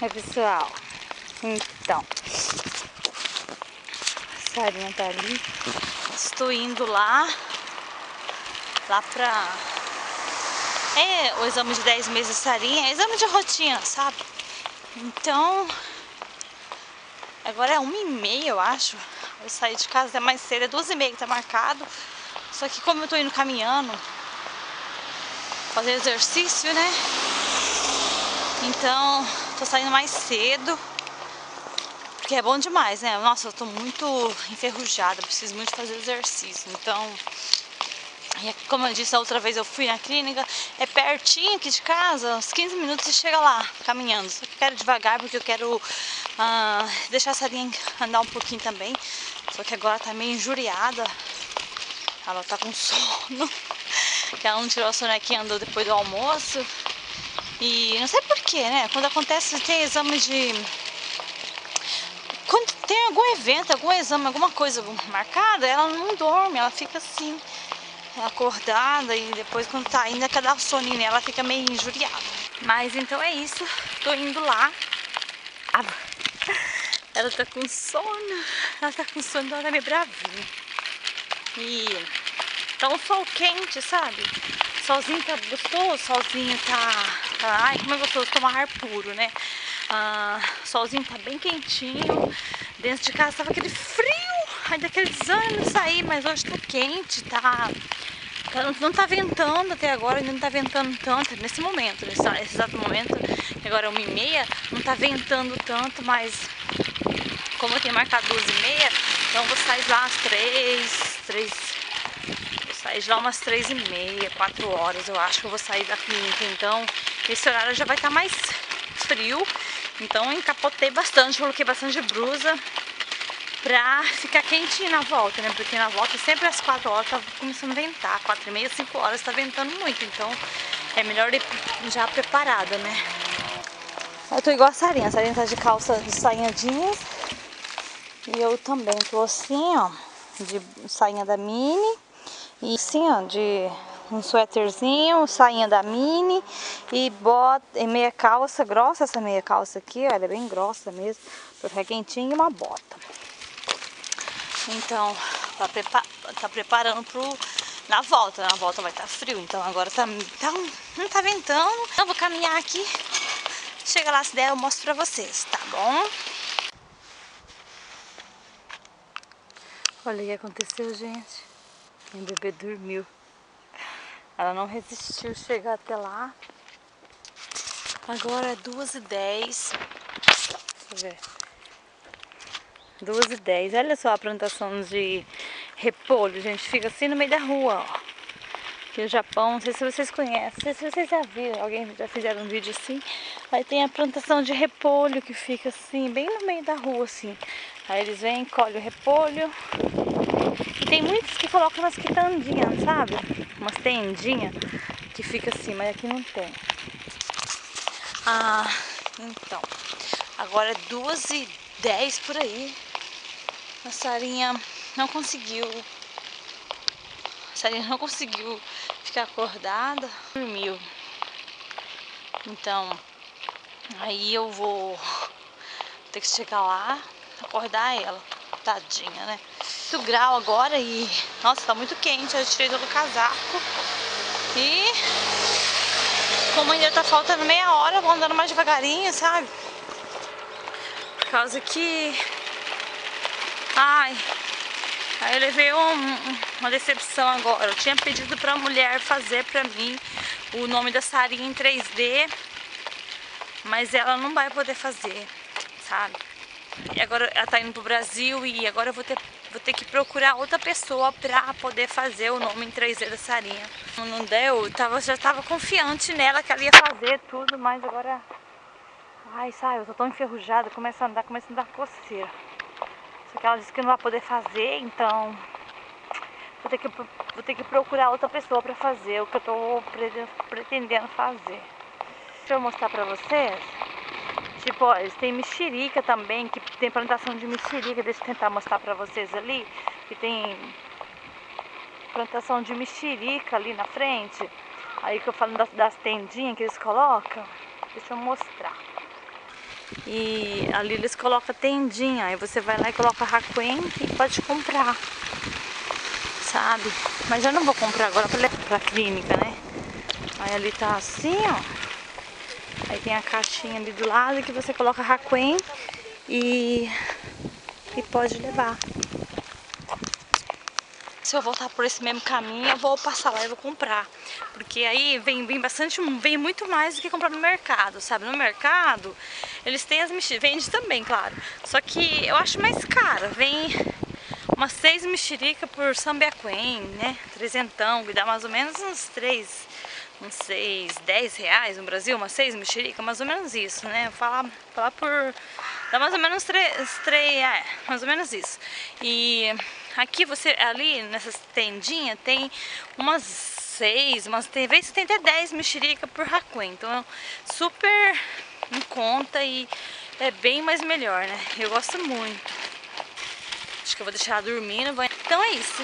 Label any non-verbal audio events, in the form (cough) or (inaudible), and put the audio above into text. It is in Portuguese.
É pessoal, então, Sarinha tá ali. Estou indo lá, lá pra. É o exame de 10 meses Sarinha, é exame de rotina, sabe? Então, agora é uma e meia, eu acho. Eu saí de casa até mais cedo, é duas e meia que tá marcado. Só que como eu tô indo caminhando, fazer exercício, né? Então, tô saindo mais cedo. Porque é bom demais, né? Nossa, eu tô muito enferrujada, preciso muito fazer exercício. Então, como eu disse a outra vez, eu fui na clínica, é pertinho aqui de casa, uns 15 minutos e chega lá, caminhando. Só que quero devagar porque eu quero uh, deixar essa linha andar um pouquinho também. Só que agora tá meio injuriada. Ela tá com sono. (laughs) Que ela não tirou a sonequinha, andou depois do almoço. E não sei porquê, né? Quando acontece, tem exame de. Quando tem algum evento, algum exame, alguma coisa marcada, ela não dorme, ela fica assim, acordada e depois quando tá ainda quer dar soninho nela, ela fica meio injuriada. Mas então é isso, tô indo lá. Ah, ela tá com sono, ela tá com sono, ela tá meio bravinha. E tá um sol quente, sabe? Solzinho tá gostoso, solzinho tá Ai, como é gostoso tomar ar puro, né? Ah, solzinho tá bem quentinho. Dentro de casa tava aquele frio. Ainda aquele desânimo sair, mas hoje tá quente, tá. tá não tá ventando até agora, ainda não tá ventando tanto nesse momento, nesse, nesse exato momento, agora é uma e meia, não tá ventando tanto, mas como eu tenho marcado duas e meia, então vou sair lá às três, três, sair de lá umas três e meia, quatro horas, eu acho que eu vou sair da clínica, então esse horário já vai estar tá mais frio, então encapotei bastante, coloquei bastante blusa pra ficar quentinho na volta, né? Porque na volta sempre às 4 horas tá começando a ventar, 4 e meia, 5 horas tá ventando muito, então é melhor ir já preparada, né? Eu tô igual a Sarinha, a Sarinha tá de calça de sainha jeans e eu também tô assim, ó, de sainha da Mini e assim, ó, de um suéterzinho, sainha da Mini e bota e meia calça grossa, essa meia calça aqui, ó, ela é bem grossa mesmo, pra ficar quentinho e uma bota. Então, tá, prepa tá preparando pro na volta, na volta vai estar tá frio, então agora tá, tá não tá ventando. Então vou caminhar aqui. Chega lá se der eu mostro pra vocês, tá bom? Olha o que aconteceu, gente. Meu bebê dormiu. Ela não resistiu chegar até lá. Agora é duas e dez. Deixa eu ver. Duas e dez. Olha só a plantação de repolho, gente. Fica assim no meio da rua, ó. Aqui no Japão, não sei se vocês conhecem, não sei se vocês já viram, alguém já fizeram um vídeo assim. Aí tem a plantação de repolho que fica assim, bem no meio da rua, assim. Aí eles vêm, colhem o repolho. E tem muitos que colocam umas quitandinhas, sabe? Umas tendinhas que fica assim, mas aqui não tem. Ah, então. Agora é duas e dez por aí. A Sarinha não conseguiu. A Sarinha não conseguiu ficar acordada. Dormiu. Então, aí eu vou ter que chegar lá acordar ela. Tadinha, né? 8 grau agora e... Nossa, tá muito quente. Eu tirei todo o casaco. E... Como ainda tá faltando meia hora, vou andando mais devagarinho, sabe? Por causa que... Ai... Aí eu levei um, uma decepção agora. Eu tinha pedido pra mulher fazer pra mim o nome da Sarinha em 3D. Mas ela não vai poder fazer, sabe? E agora ela tá indo pro Brasil e agora eu vou ter, vou ter que procurar outra pessoa pra poder fazer o nome em 3D da Sarinha. Não deu, eu tava, já tava confiante nela que ela ia fazer tudo, mas agora... Ai, sabe, eu tô tão enferrujada, começa a andar, começa a andar coceira. Só que ela disse que não vai poder fazer, então... Vou ter que, vou ter que procurar outra pessoa pra fazer o que eu tô pretendendo fazer. Deixa eu mostrar pra vocês. Tipo, ó, eles mexerica também, que tem plantação de mexerica. Deixa eu tentar mostrar pra vocês ali. Que tem plantação de mexerica ali na frente. Aí que eu falo das, das tendinhas que eles colocam. Deixa eu mostrar. E ali eles colocam tendinha, aí você vai lá e coloca Hakuen e pode comprar. Sabe? Mas eu não vou comprar agora pra, pra clínica, né? Aí ali tá assim, ó. Aí tem a caixinha ali do lado que você coloca Hakuen e, e pode levar. Se eu voltar por esse mesmo caminho, eu vou passar lá e vou comprar. Porque aí vem, vem bastante, vem muito mais do que comprar no mercado, sabe? No mercado, eles têm as mexericas, vende também, claro. Só que eu acho mais caro, vem umas seis mexericas por Sambiaquen, né? Trezentão, que dá mais ou menos uns três, uns seis, dez reais no Brasil, umas seis mexericas, mais ou menos isso, né? Falar, falar por... dá mais ou menos três, três, é, mais ou menos isso. E aqui você, ali nessas tendinhas, tem umas seis, umas, tem vezes tem até dez mexerica por Hakuen, então super em conta e é bem mais melhor, né? Eu gosto muito. Acho que eu vou deixar ela dormindo. Então é isso.